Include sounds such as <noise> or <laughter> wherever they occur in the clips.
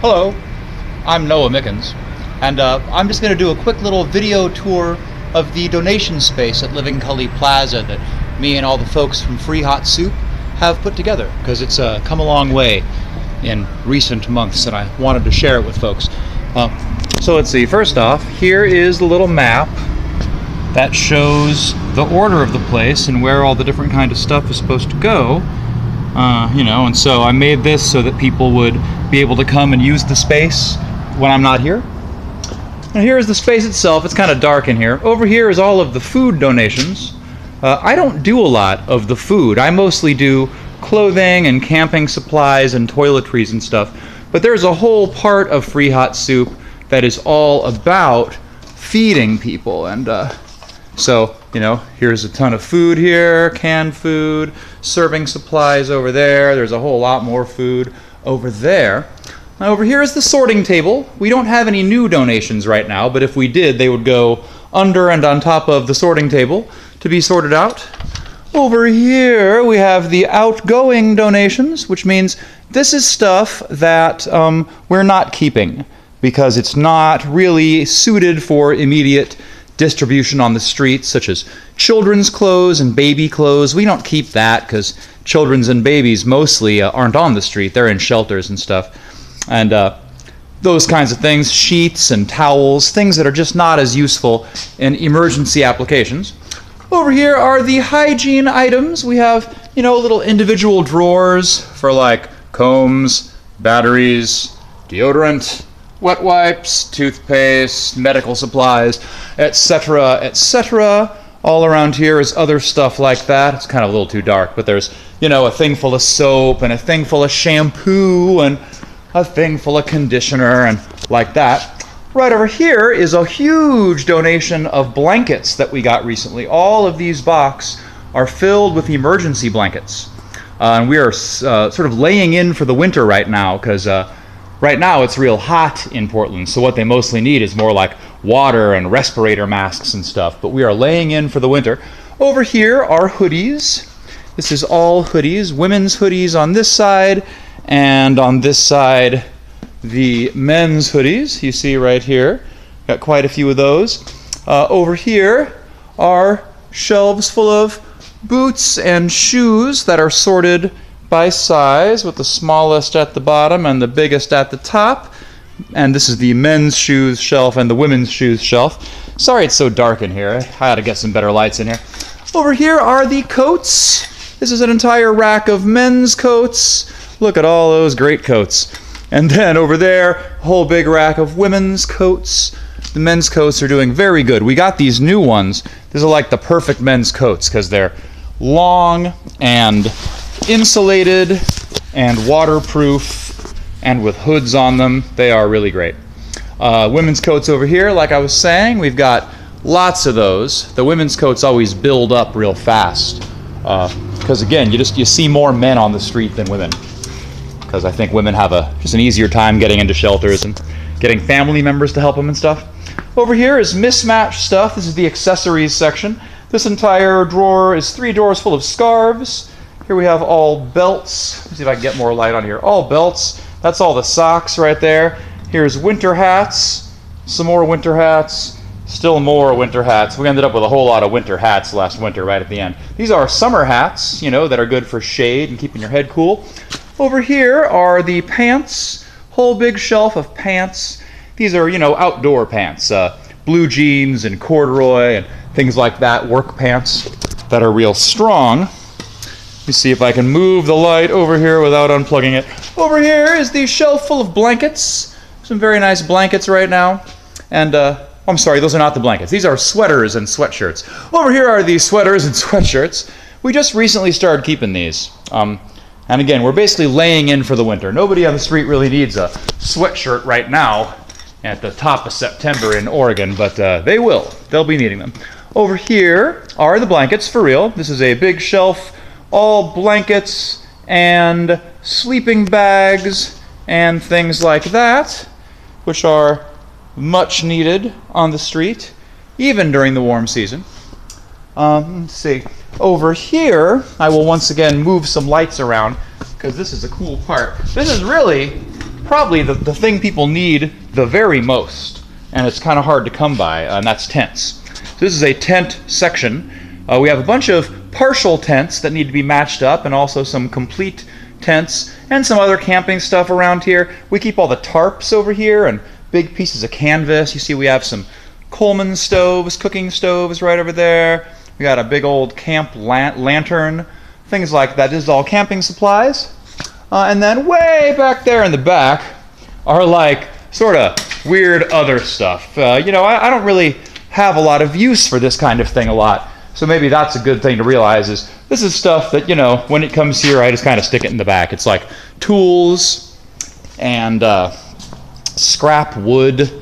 Hello, I'm Noah Mickens, and uh, I'm just going to do a quick little video tour of the donation space at Living Cully Plaza that me and all the folks from Free Hot Soup have put together because it's uh, come a long way in recent months and I wanted to share it with folks. Uh, so let's see, first off, here is the little map that shows the order of the place and where all the different kind of stuff is supposed to go. Uh, you know, and so I made this so that people would be able to come and use the space when I'm not here. And here is the space itself. It's kind of dark in here. Over here is all of the food donations. Uh, I don't do a lot of the food. I mostly do clothing and camping supplies and toiletries and stuff. But there's a whole part of Free Hot Soup that is all about feeding people. And uh, so, you know, here's a ton of food here, canned food, serving supplies over there. There's a whole lot more food over there. Now, over here is the sorting table. We don't have any new donations right now, but if we did, they would go under and on top of the sorting table to be sorted out. Over here, we have the outgoing donations, which means this is stuff that um, we're not keeping because it's not really suited for immediate distribution on the streets, such as children's clothes and baby clothes. We don't keep that because children's and babies mostly uh, aren't on the street, they're in shelters and stuff. And uh, those kinds of things, sheets and towels, things that are just not as useful in emergency applications. Over here are the hygiene items. We have, you know, little individual drawers for like combs, batteries, deodorant, wet wipes, toothpaste, medical supplies, etc., etc. All around here is other stuff like that. It's kind of a little too dark, but there's, you know, a thing full of soap and a thing full of shampoo and a thing full of conditioner and like that. Right over here is a huge donation of blankets that we got recently. All of these boxes are filled with emergency blankets. Uh, and we are uh, sort of laying in for the winter right now because uh, right now it's real hot in Portland, so what they mostly need is more like water and respirator masks and stuff. But we are laying in for the winter. Over here are hoodies. This is all hoodies, women's hoodies on this side, and on this side, the men's hoodies. You see right here, got quite a few of those. Uh, over here are shelves full of boots and shoes that are sorted by size with the smallest at the bottom and the biggest at the top. And this is the men's shoes shelf and the women's shoes shelf. Sorry it's so dark in here. I had to get some better lights in here. Over here are the coats. This is an entire rack of men's coats. Look at all those great coats. And then over there, a whole big rack of women's coats. The men's coats are doing very good. We got these new ones. These are like the perfect men's coats because they're long and insulated and waterproof and with hoods on them. They are really great. Uh, women's coats over here, like I was saying, we've got lots of those. The women's coats always build up real fast because uh, again, you just you see more men on the street than women because I think women have a just an easier time getting into shelters and getting family members to help them and stuff. Over here is mismatched stuff. This is the accessories section. This entire drawer is three drawers full of scarves. Here we have all belts. Let's see if I can get more light on here. All belts. That's all the socks right there. Here's winter hats. Some more winter hats. Still more winter hats. We ended up with a whole lot of winter hats last winter right at the end. These are summer hats, you know, that are good for shade and keeping your head cool. Over here are the pants. Whole big shelf of pants. These are, you know, outdoor pants. Uh, blue jeans and corduroy and things like that, work pants that are real strong. Let me see if I can move the light over here without unplugging it. Over here is the shelf full of blankets. Some very nice blankets right now. And, uh, I'm sorry, those are not the blankets. These are sweaters and sweatshirts. Over here are the sweaters and <laughs> sweatshirts. We just recently started keeping these. Um, and again, we're basically laying in for the winter. Nobody on the street really needs a sweatshirt right now at the top of September in Oregon, but uh, they will. They'll be needing them. Over here are the blankets for real. This is a big shelf, all blankets and sleeping bags and things like that, which are much needed on the street, even during the warm season. Um, let's see. Over here, I will once again move some lights around because this is a cool part. This is really probably the, the thing people need the very most, and it's kind of hard to come by, and that's tents. So this is a tent section. Uh, we have a bunch of partial tents that need to be matched up, and also some complete tents, and some other camping stuff around here. We keep all the tarps over here, and big pieces of canvas. You see we have some Coleman stoves, cooking stoves right over there. We got a big old camp lan- lantern, things like that. This is all camping supplies. Uh, and then way back there in the back are like sort of weird other stuff. Uh, you know, I, I don't really have a lot of use for this kind of thing a lot. So maybe that's a good thing to realize is this is stuff that, you know, when it comes here, I just kind of stick it in the back. It's like tools and uh, scrap wood.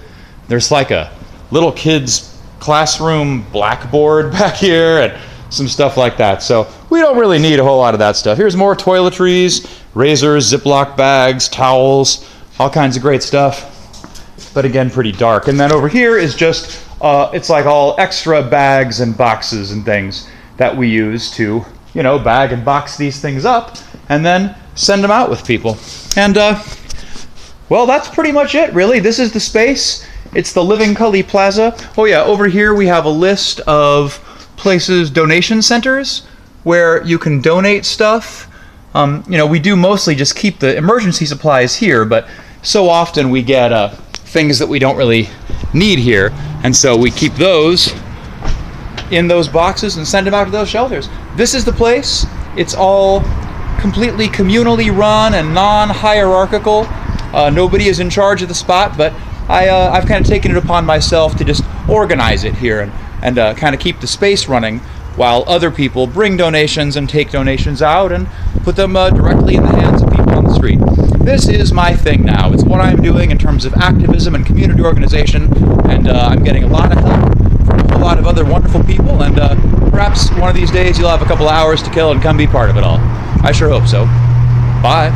There's like a little kid's classroom blackboard <laughs> back here and some stuff like that. So we don't really need a whole lot of that stuff. Here's more toiletries, razors, Ziploc bags, towels, all kinds of great stuff. But again, pretty dark. And then over here is just, uh, it's like all extra bags and boxes and things that we use to, you know, bag and box these things up and then send them out with people. And, uh, well, that's pretty much it, really. This is the space. It's the Living Cully Plaza. Oh, yeah, over here we have a list of places, donation centers, where you can donate stuff. Um, you know, we do mostly just keep the emergency supplies here, but so often we get uh, things that we don't really need here, and so we keep those in those boxes and send them out to those shelters. This is the place. It's all completely communally run and non-hierarchical. Uh, nobody is in charge of the spot, but I, uh, I've kind of taken it upon myself to just organize it here and, and uh, kind of keep the space running while other people bring donations and take donations out and put them uh, directly in the hands of people street. This is my thing now. It's what I'm doing in terms of activism and community organization, and uh, I'm getting a lot of help from a whole lot of other wonderful people, and uh, perhaps one of these days you'll have a couple hours to kill and come be part of it all. I sure hope so. Bye.